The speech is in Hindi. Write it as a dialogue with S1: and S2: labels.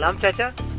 S1: गुलाम चाचा?